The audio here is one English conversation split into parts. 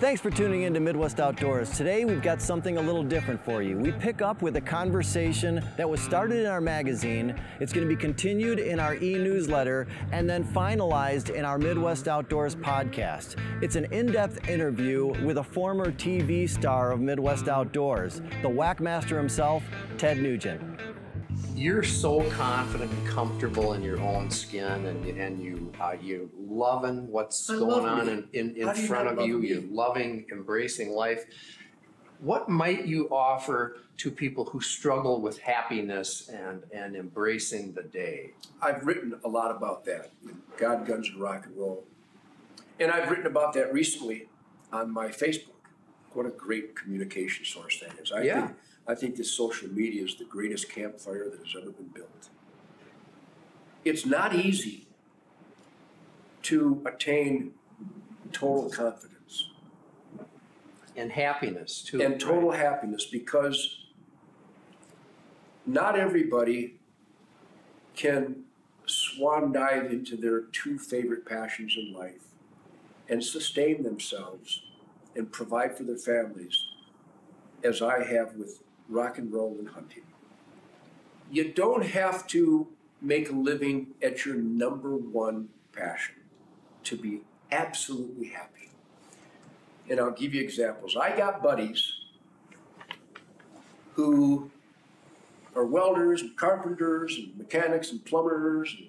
Thanks for tuning in to Midwest Outdoors. Today we've got something a little different for you. We pick up with a conversation that was started in our magazine. It's going to be continued in our e-newsletter and then finalized in our Midwest Outdoors podcast. It's an in-depth interview with a former TV star of Midwest Outdoors, the Whackmaster himself, Ted Nugent you're so confident and comfortable in your own skin and, and you uh, you loving what's I going on me. in, in, in How you front of you me? you're loving embracing life what might you offer to people who struggle with happiness and and embracing the day I've written a lot about that God, Guns, and Rock and Roll. And I've written about that recently on my Facebook. What a great communication source that is. I Yeah. think I think this social media is the greatest campfire that has ever been built. It's not easy to attain total confidence and happiness too and total happiness because not everybody can swan dive into their two favorite passions in life and sustain themselves and provide for their families as I have with rock and roll and hunting. You don't have to make a living at your number one passion to be absolutely happy. And I'll give you examples. I got buddies who are welders and carpenters and mechanics and plumbers and,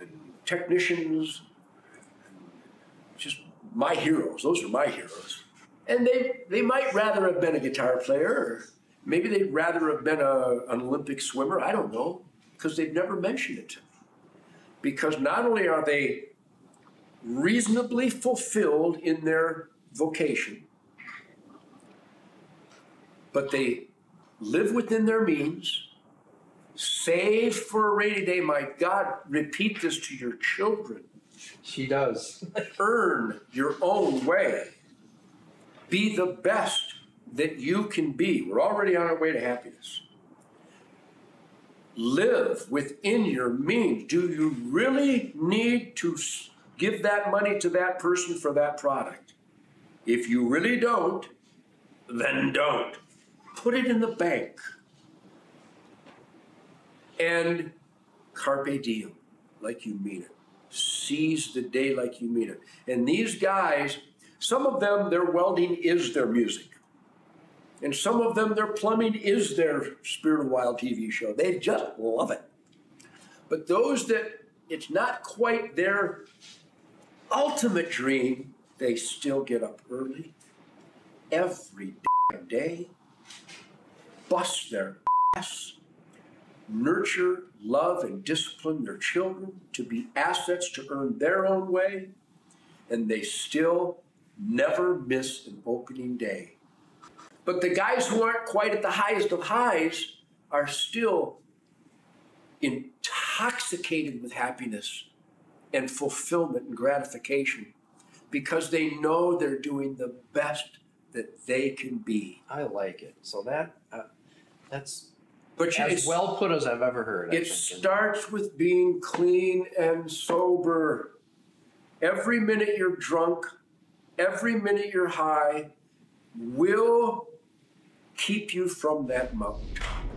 and technicians. My heroes. Those are my heroes. And they, they might rather have been a guitar player, or maybe they'd rather have been a, an Olympic swimmer. I don't know, because they've never mentioned it to me. Because not only are they reasonably fulfilled in their vocation, but they live within their means, save for a rainy day. My God, repeat this to your children. She does Earn your own way. Be the best that you can be. We're already on our way to happiness. Live within your means. Do you really need to give that money to that person for that product? If you really don't, then don't. Put it in the bank. And carpe diem, like you mean it. Seize the day like you mean it. And these guys, some of them, their welding is their music. And some of them, their plumbing is their Spirit of Wild TV show. They just love it. But those that it's not quite their ultimate dream, they still get up early every day, bust their ass, nurture, love, and discipline their children to be assets to earn their own way, and they still never miss an opening day. But the guys who aren't quite at the highest of highs are still intoxicated with happiness and fulfillment and gratification because they know they're doing the best that they can be. i like it so that uh, that's But as well put as i've ever heard It starts with being clean and sober. Every minute you're drunk, every minute you're high will keep you from that mountaintop.